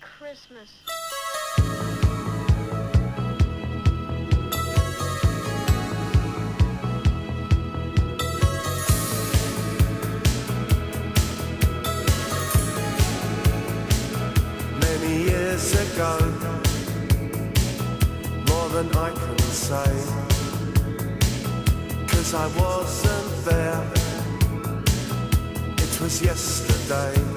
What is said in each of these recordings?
Christmas. Many years ago, more than I can say, cause I wasn't there, it was yesterday.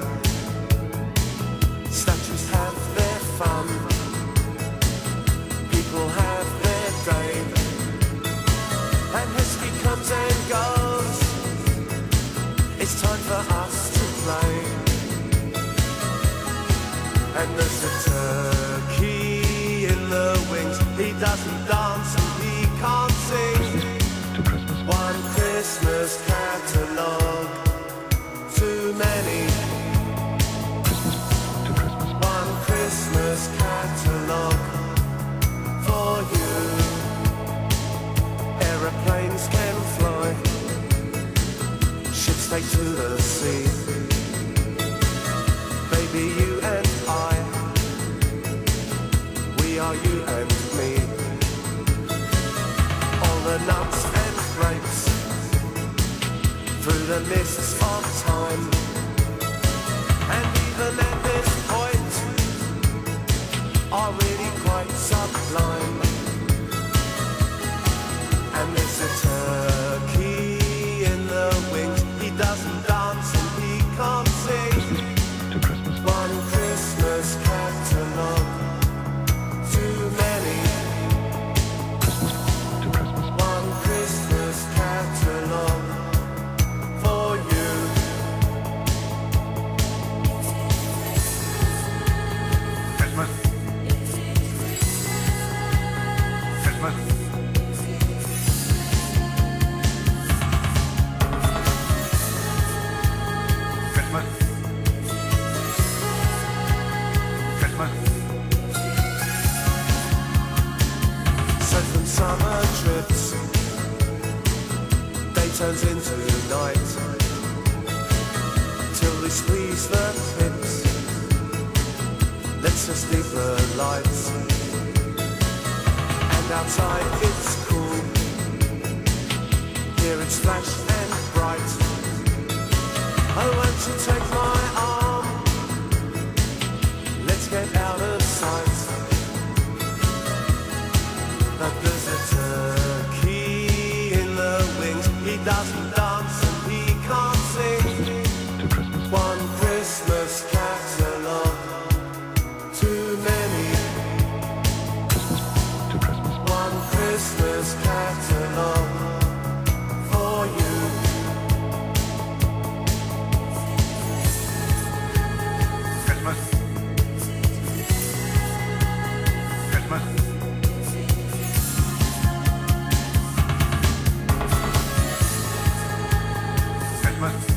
And there's a turkey in the wings. He doesn't dance and he can't sing. to Christmas. One Christmas catalogue, too many. Christmas to Christmas. One Christmas catalogue for you. Aeroplanes can fly, ships take to the sea. The nuts and grapes through the mists of turns into night. Till we squeeze the pips, let's just leave the lights. And outside it's cool, here it's flash and bright. Oh, won't you take doesn't Christmas.